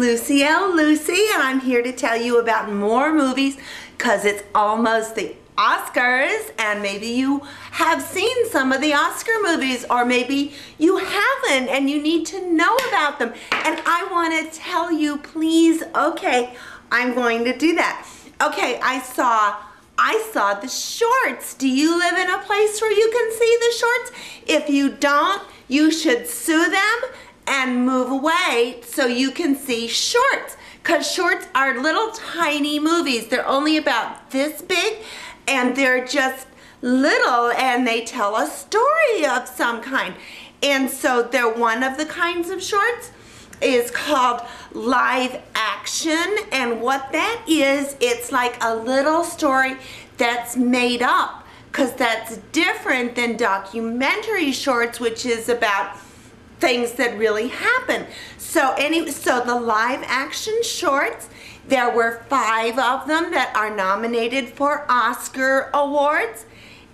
Lucie L. Lucy, and I'm here to tell you about more movies because it's almost the Oscars, and maybe you have seen some of the Oscar movies, or maybe you haven't and you need to know about them. And I want to tell you, please, okay, I'm going to do that. Okay, I saw I saw the shorts. Do you live in a place where you can see the shorts? If you don't, you should sue them and move away so you can see shorts. Because shorts are little tiny movies. They're only about this big and they're just little and they tell a story of some kind. And so they're one of the kinds of shorts is called live action and what that is it's like a little story that's made up because that's different than documentary shorts which is about things that really happen. So any so the live action shorts, there were five of them that are nominated for Oscar awards,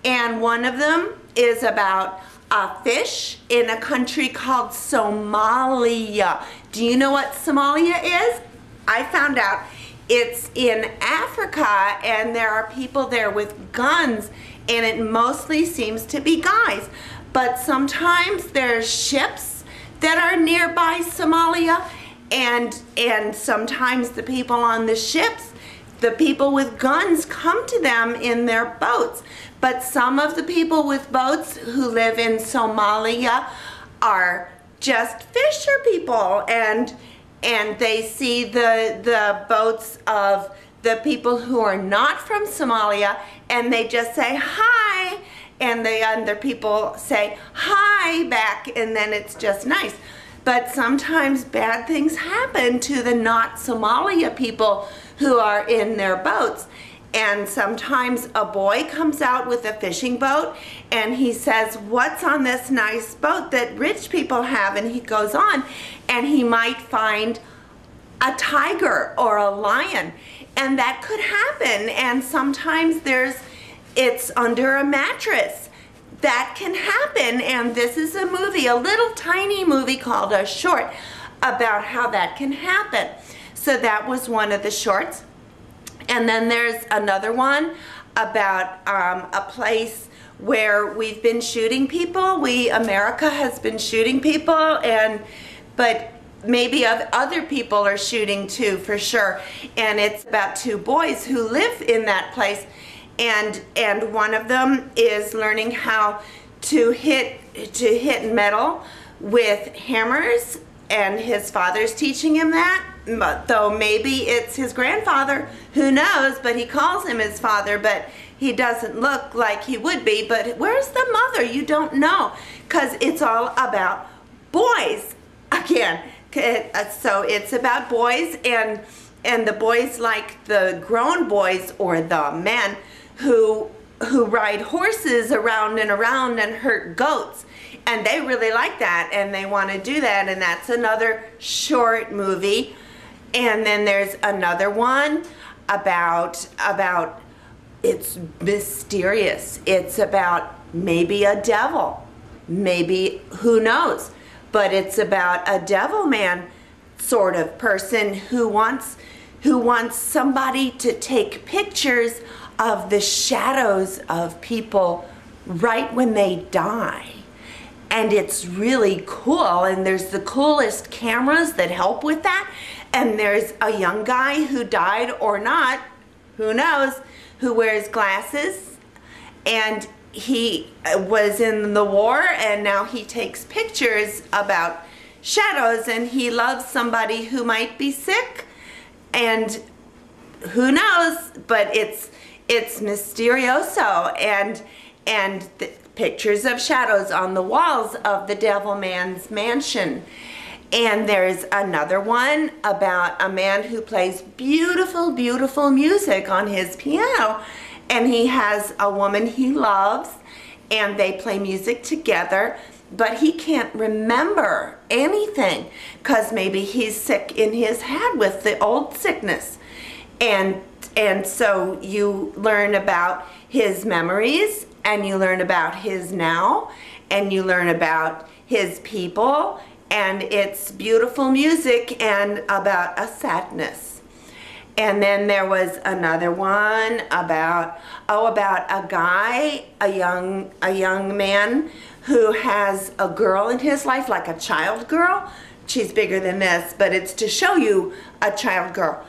and one of them is about a fish in a country called Somalia. Do you know what Somalia is? I found out it's in Africa and there are people there with guns and it mostly seems to be guys. But sometimes there's ships that are nearby Somalia and and sometimes the people on the ships the people with guns come to them in their boats. But some of the people with boats who live in Somalia are just fisher people and and they see the the boats of the people who are not from Somalia and they just say hi and the other people say hi back and then it's just nice. But sometimes bad things happen to the not Somalia people who are in their boats. And sometimes a boy comes out with a fishing boat and he says, what's on this nice boat that rich people have? And he goes on and he might find a tiger or a lion. And that could happen. And sometimes there's it's under a mattress. That can happen, and this is a movie, a little tiny movie called A Short, about how that can happen. So that was one of the shorts. And then there's another one about um, a place where we've been shooting people. We, America has been shooting people, and but maybe other people are shooting too, for sure. And it's about two boys who live in that place and and one of them is learning how to hit to hit metal with hammers and his father's teaching him that but though maybe it's his grandfather who knows but he calls him his father but he doesn't look like he would be. But where's the mother? You don't know because it's all about boys again. Uh, so it's about boys and and the boys like the grown boys or the men who who ride horses around and around and hurt goats. And they really like that and they want to do that and that's another short movie. And then there's another one about about it's mysterious. It's about maybe a devil. Maybe who knows? But it's about a devil man sort of person who wants who wants somebody to take pictures of the shadows of people right when they die. And it's really cool, and there's the coolest cameras that help with that. And there's a young guy who died or not, who knows, who wears glasses. And he uh, was in the war, and now he takes pictures about shadows, and he loves somebody who might be sick. And who knows, but it's it's Mysterioso and and pictures of shadows on the walls of the Devil Man's mansion. And there's another one about a man who plays beautiful, beautiful music on his piano. And he has a woman he loves and they play music together, but he can't remember anything because maybe he's sick in his head with the old sickness. And and so you learn about his memories and you learn about his now and you learn about his people and it's beautiful music and about a sadness. And then there was another one about oh about a guy, a young a young man who has a girl in his life like a child girl. She's bigger than this, but it's to show you a child girl.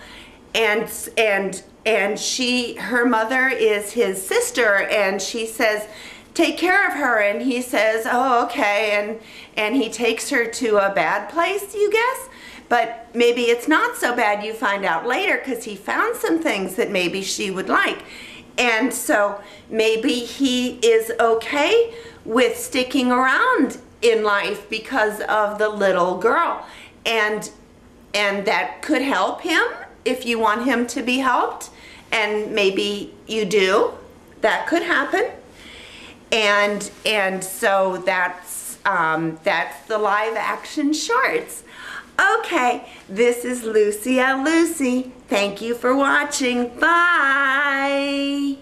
And and and she her mother is his sister and she says take care of her. And he says oh okay. And and he takes her to a bad place you guess? But maybe it's not so bad you find out later because he found some things that maybe she would like. And so maybe he is okay with sticking around in life because of the little girl. And and that could help him if you want him to be helped and maybe you do that could happen and and so that's um, that's the live action shorts. Okay, this is Lucia Lucy. Thank you for watching. Bye.